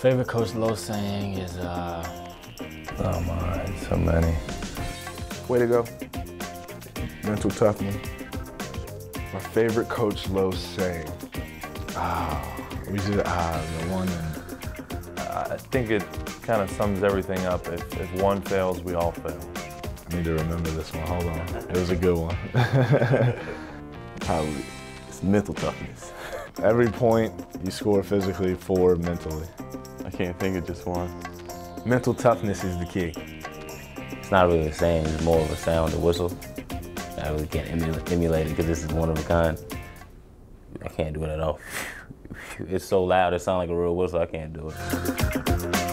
Favorite Coach Lowe saying is, uh, Oh my, so many. Way to go. Mental toughness. My favorite Coach Lowe saying. Ah, we should, ah, the one. I think it kind of sums everything up. If, if one fails, we all fail. I need to remember this one. Hold on. It was a good one. Probably it's mental toughness. Every point you score physically, four mentally. I can't think of just one. Mental toughness is the key. It's not really a saying, it's more of a sound, a whistle. I really can't emulate, emulate it because this is one of a kind. I can't do it at all. It's so loud, it sounds like a real whistle, I can't do it.